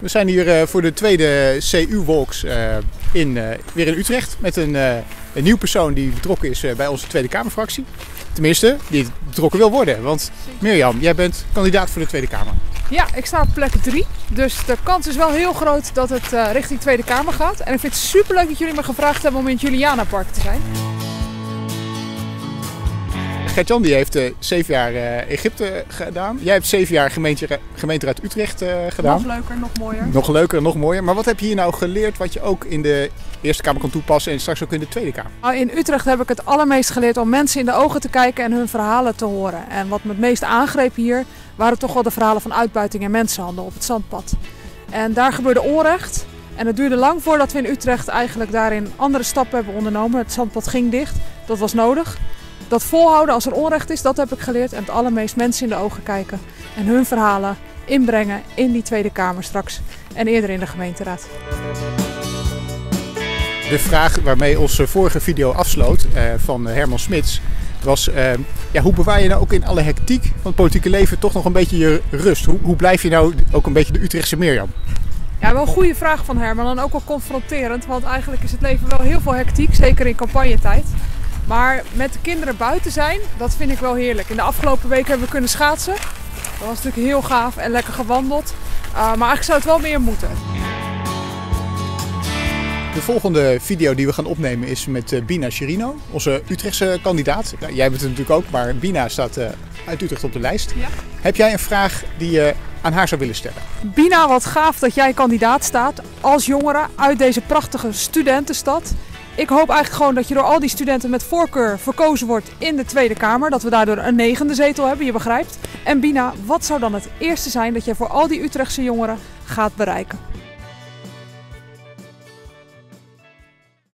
We zijn hier eh, voor de tweede CU-Walks uh, in, uh, weer in Utrecht met een, een nieuw persoon die betrokken is bij onze Tweede Kamerfractie. Tenminste, die betrokken wil worden. Want Mirjam, jij bent kandidaat voor de Tweede Kamer. Ja, ik sta op plek 3. Dus de kans is wel heel groot dat het richting Tweede Kamer gaat. En ik vind het superleuk dat jullie me gevraagd hebben om in het Juliana-park te zijn. Gertjan die heeft uh, zeven jaar uh, Egypte gedaan. Jij hebt zeven jaar gemeente, gemeenteraad Utrecht uh, gedaan. Nog leuker, nog mooier. Nog leuker, nog mooier. Maar wat heb je hier nou geleerd wat je ook in de Eerste Kamer kan toepassen en straks ook in de Tweede Kamer? Nou, in Utrecht heb ik het allermeest geleerd om mensen in de ogen te kijken en hun verhalen te horen. En wat me het meest aangreep hier waren toch wel de verhalen van uitbuiting en mensenhandel op het zandpad. En daar gebeurde onrecht. En het duurde lang voordat we in Utrecht eigenlijk daarin andere stappen hebben ondernomen. Het zandpad ging dicht, dat was nodig. Dat volhouden als er onrecht is, dat heb ik geleerd. En het allermeest mensen in de ogen kijken. En hun verhalen inbrengen in die Tweede Kamer straks. En eerder in de gemeenteraad. De vraag waarmee onze vorige video afsloot uh, van Herman Smits was: uh, ja, hoe bewaar je nou ook in alle hectiek van het politieke leven toch nog een beetje je rust? Hoe, hoe blijf je nou ook een beetje de Utrechtse Mirjam? Ja, wel een goede vraag van Herman en ook wel confronterend, want eigenlijk is het leven wel heel veel hectiek, zeker in campagnetijd. Maar met de kinderen buiten zijn, dat vind ik wel heerlijk. In de afgelopen weken hebben we kunnen schaatsen. Dat was natuurlijk heel gaaf en lekker gewandeld. Uh, maar eigenlijk zou het wel meer moeten. De volgende video die we gaan opnemen is met eh, Bina Chirino, onze Utrechtse kandidaat. Nou, jij bent het natuurlijk ook, maar Bina staat uh, uit Utrecht op de lijst. Ja. Heb jij een vraag die je aan haar zou willen stellen? Bina, wat gaaf dat jij kandidaat staat als jongere uit deze prachtige studentenstad. Ik hoop eigenlijk gewoon dat je door al die studenten met voorkeur verkozen wordt in de Tweede Kamer. Dat we daardoor een negende zetel hebben, je begrijpt. En Bina, wat zou dan het eerste zijn dat je voor al die Utrechtse jongeren gaat bereiken?